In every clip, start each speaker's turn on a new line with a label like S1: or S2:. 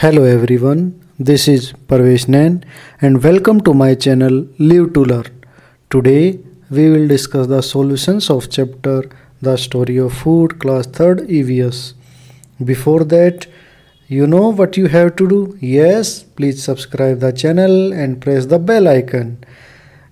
S1: Hello everyone, this is Parvesh Nain and welcome to my channel Live to Learn. Today we will discuss the solutions of chapter The Story of Food class 3rd EVS. Before that, you know what you have to do? Yes, please subscribe the channel and press the bell icon.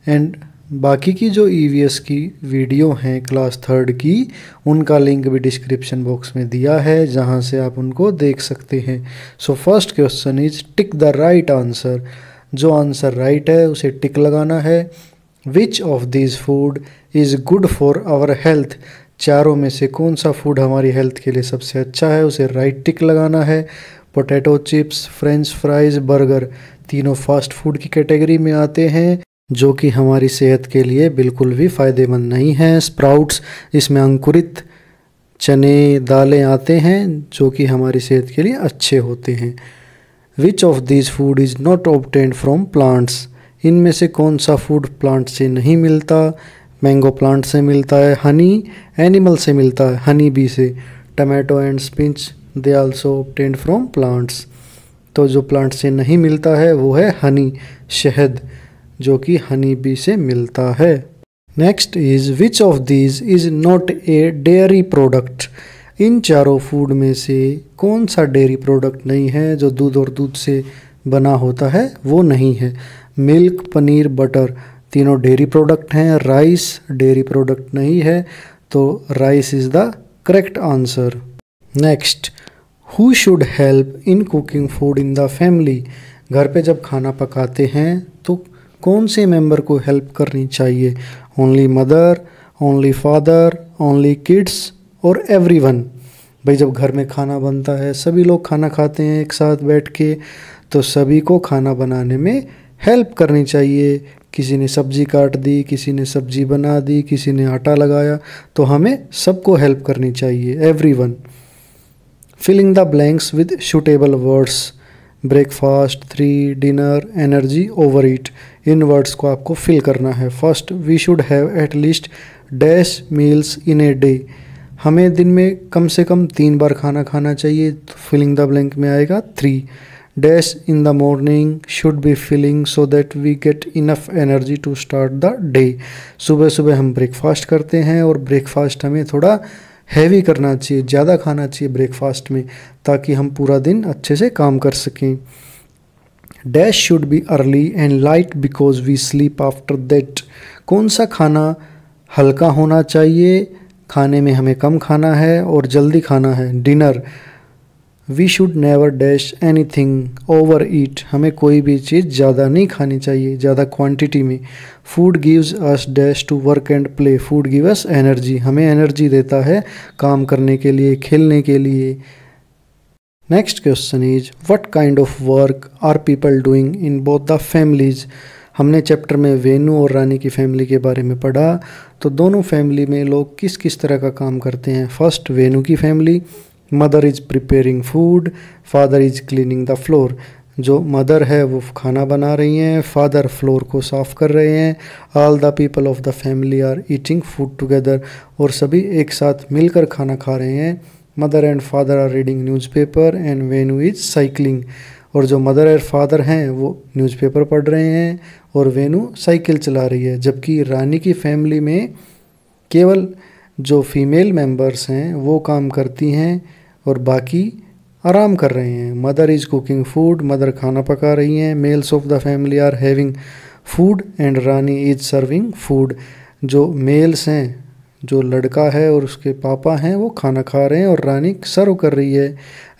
S1: And बाकी की जो E e की video हैं class third की, उनका link भी description box में दिया है, जहाँ से आप उनको देख सकते हैं। So first question is tick the right answer जो आंसर राइट है, उसे टिक लगाना है। Which of this food is good for our health चारों में से कौन सा फ़ूड हमारी हेल्थ के लिए सबसे अच्छा है, उसे राइट टिक लगाना है। Potato chips French fries burger तीनों फास्ट फ़ूड की कैटेगरी में आते हैं। जो कि हमारी सेहत के लिए बिल्कुल भी फ़ायदेमंद नहीं है। स्प्राउट्स इसमें अंकुरित चने, दालें आते हैं जो कि हमारी सेहत के लिए अच्छे होते हैं। Which of this food is not obtained from plants इनमें से कौन सा फ़ूड प्लांट से नहीं मिलता? मैंगो प्लांट से मिलता है हनी एनिमल से मिलता है हनी बी से। Tomato and spinach they also obtained from plants तो जो प्लांट से नहीं मिलता है, वो है हनी शहद। जो कि हनी बी से मिलता है। Next is which of these is not a dairy product इन चारों फ़ूड में से कौन सा डेयरी प्रोडक्ट नहीं है जो दूध और दूध से बना होता है? वो नहीं है। मिल्क पनीर बटर तीनों डेयरी प्रोडक्ट हैं। राइस डेयरी प्रोडक्ट नहीं है। तो rice is the correct answer next who should help in cooking food in the family घर पे जब खाना पकाते हैं तो कौन से मेंबर को हेल्प करनी चाहिए? Only mother only father only kids और एवरी वन भाई जब घर में खाना बनता है, सभी लोग खाना खाते हैं एक साथ बैठ के तो सभी को खाना बनाने में हेल्प करनी चाहिए। किसी ने सब्ज़ी काट दी, किसी ने सब्ज़ी बना दी, किसी ने आटा लगाया तो हमें सबको हेल्प करनी चाहिए everyone filling the blanks with suitable words breakfast three dinner energy overeat in words को आपको फिल करना है। First we should have at least dash meals in a day हमें दिन में कम से कम तीन बार खाना खाना चाहिए तो फिलिंग द ब्लैंक में आएगा three dash in the morning should be filling so that we get enough energy to start the day सुबह सुबह हम ब्रेकफास्ट करते हैं और ब्रेकफास्ट हमें थोड़ा हैवी करना चाहिए, ज़्यादा खाना चाहिए ब्रेकफास्ट में, ताकि हम पूरा दिन अच्छे से काम कर सकें। Dash should be early and light because we sleep after that कौन सा खाना हल्का होना चाहिए? खाने में हमें कम खाना है और जल्दी खाना है। Dinner we should never dash anything overeat हमें कोई भी चीज़ ज़्यादा नहीं खानी चाहिए, ज़्यादा क्वांटिटी में। Food gives us dash to work and play food give us energy हमें एनर्जी देता है काम करने के लिए, खेलने के लिए। Next question is what kind of work are people doing in both the families हमने चैप्टर में वेनू और रानी की फैमिली के बारे में पढ़ा। तो दोनों फैमिली में लोग किस किस तरह का काम करते हैं? फ़र्स्ट वेनू की family mother is preparing food father is cleaning the floor जो मदर है, वो खाना बना रही हैं फादर फ्लोर को साफ़ कर रहे हैं। All the people of the family are eating food together और सभी एक साथ मिलकर खाना खा रहे हैं। Mother and father are reading newspaper and Venu is cycling और जो मदर एंड फादर हैं, वो न्यूज़पेपर पढ़ रहे हैं और वेनू साइकिल चला रही है। जबकि रानी की फैमिली में केवल जो फीमेल मेंबर्स हैं, वो काम करती हैं और बाकी आराम कर रहे हैं। Mother is cooking food mother खाना पका रही हैं। Males of the family are having food and Rani is serving food जो मेल्स हैं, जो लड़का है और उसके पापा हैं, वो खाना खा रहे हैं और रानी सर्व कर रही है।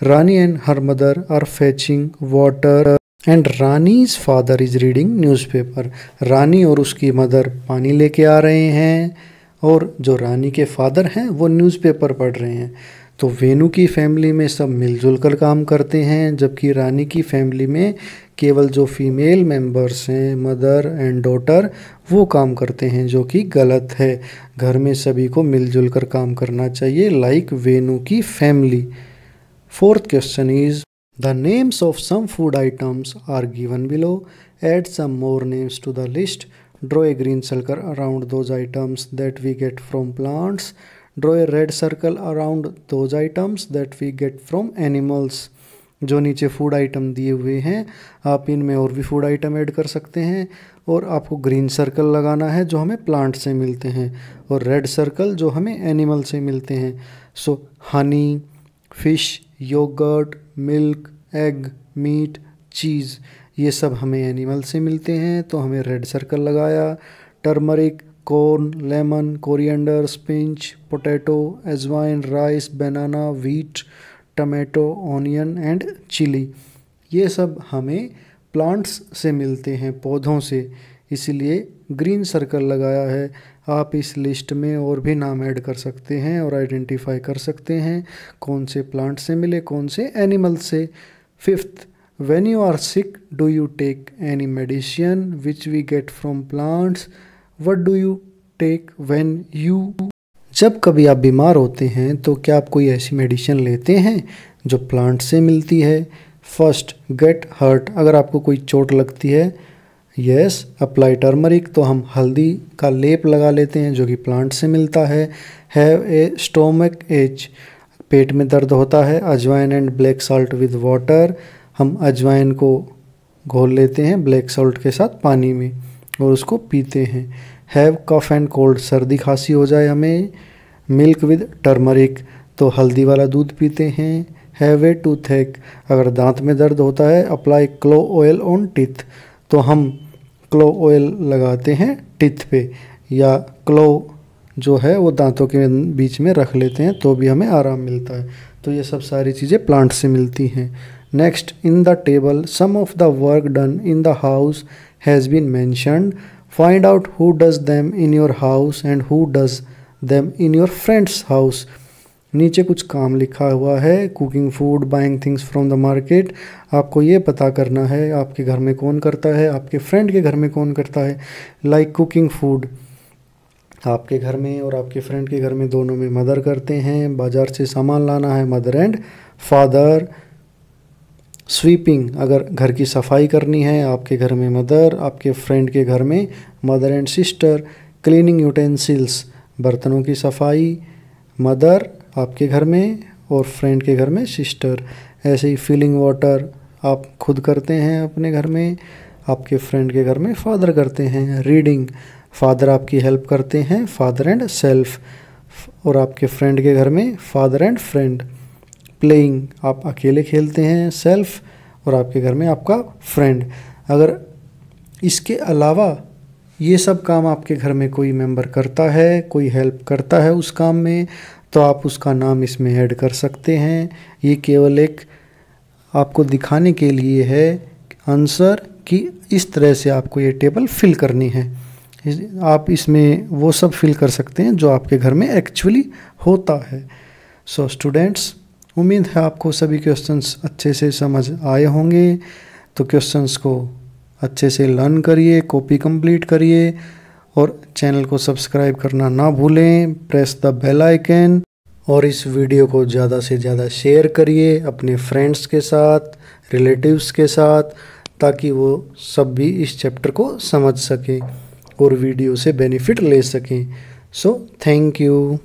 S1: Rani and her mother are fetching water and Rani's father is reading newspaper Rani और उसकी मदर पानी लेके आ रहे हैं। और जो रानी के फादर हैं, वो न्यूज़पेपर पढ़ रहे हैं। तो वेनू की फैमिली में सब मिलजुल कर काम करते हैं, जबकि रानी की फैमिली में केवल जो फीमेल मेंबर्स हैं, मदर एंड डॉटर, वो काम करते हैं, जो कि गलत है। घर में सभी को मिलजुल कर काम करना चाहिए लाइक वेनू की family. Fourth question is the names of some food items are given below add some more names to the list draw a green circle around those items that we get from plants draw a red circle around those items that we get from animals जो नीचे food item दिए हुए हैं, आप इनमें और भी food item add कर सकते हैं और आपको ग्रीन सर्कल लगाना है जो हमें प्लांट से मिलते हैं और रेड सर्कल जो हमें एनिमल से मिलते हैं। So honey fish yoghurt milk egg meat cheese ये सब हमें एनिमल से मिलते हैं तो हमें रेड सर्कल लगाया। Turmeric corn lemon coriander spinach potato ajwain rice banana wheat tomato onion and chilli ये सब हमें प्लांट्स से मिलते हैं, पौधों से। इसलिए ग्रीन सर्कल लगाया है। आप इस लिस्ट में और भी नाम ऐड कर सकते हैं और आइडेंटिफाई कर सकते हैं, कौन से प्लांट से मिले, कौन से एनिमल से। Fifth when you are sick do you take any medicine which we get from plants what do you take when you जब कभी आप बीमार होते हैं तो क्या आप कोई ऐसी मेडिसिन लेते हैं जो प्लांट से मिलती है? फ़र्स्ट गेट हर्ट अगर आपको कोई चोट लगती है यस अप्लाई टर्मरिक तो हम हल्दी का लेप लगा लेते हैं जो कि प्लांट से मिलता है। हैव ए स्टोमक एज पेट में दर्द होता है. Ajwain and black salt with water हम अजवाइन को घोल लेते हैं ब्लैक सॉल्ट के साथ पानी में और उसको पीते हैं। हैव कफ एंड कोल्ड, सर्दी खांसी हो जाए हमें, मिल्क विद टर्मरिक तो हल्दी वाला दूध पीते हैं। हैव ए टूथेक अगर दांत में दर्द होता है, apply clove oil on teeth तो हम क्लो ऑयल लगाते हैं टिथ पे, या क्लो जो है वो दांतों के बीच में रख लेते हैं तो भी हमें आराम मिलता है। तो ये सब सारी चीज़ें प्लांट से मिलती हैं। Next in the table some of the work done in the house has been mentioned find out who does them in your house and who does them in your friend's house नीचे कुछ काम लिखा हुआ है। Cooking food buying things from the market आपको ये पता करना है, आपके घर में कौन करता है, आपके फ्रेंड के घर में कौन करता है। लाइक कुकिंग फ़ूड आपके घर में और आपके फ्रेंड के घर में दोनों में मदर करते हैं। बाज़ार से सामान लाना है मदर एंड फादर स्वीपिंग, अगर घर की सफ़ाई करनी है, आपके घर में मदर, आपके फ्रेंड के घर में mother and sister, cleaning utensils, बर्तनों की सफ़ाई, मदर आपके घर में और फ्रेंड के घर में सिस्टर। ऐसे ही फीलिंग वाटर आप खुद करते हैं अपने घर में, आपके फ्रेंड के घर में फादर करते हैं। रीडिंग, फादर आपकी हेल्प करते हैं, फादर एंड सेल्फ। और आपके फ्रेंड के घर में फादर एंड फ्रेंड। प्लेइंग आप अकेले खेलते हैं सेल्फ और आपके घर में आपका फ्रेंड अगर इसके अलावा ये सब काम आपके घर में कोई मेंबर करता है, कोई हेल्प करता है उस काम में तो आप उसका नाम इसमें ऐड कर सकते हैं. ये केवल एक आपको दिखाने के लिए है आंसर कि इस तरह से आपको ये टेबल फिल करनी है. आप इसमें वो सब फिल कर सकते हैं जो आपके घर में एक्चुअली होता है. सो स्टूडेंट्स उम्मीद है आपको सभी क्वेश्चंस अच्छे से समझ आए होंगे। तो क्वेश्चंस को अच्छे से लर्न करिए कॉपी कंप्लीट करिए और चैनल को सब्सक्राइब करना ना भूलें। प्रेस द बेल आइकन और इस वीडियो को ज़्यादा से ज़्यादा शेयर करिए अपने फ्रेंड्स के साथ रिलेटिव्स के साथ, ताकि वो सब भी इस चैप्टर को समझ सकें और वीडियो से बेनिफिट ले सकें। So thank you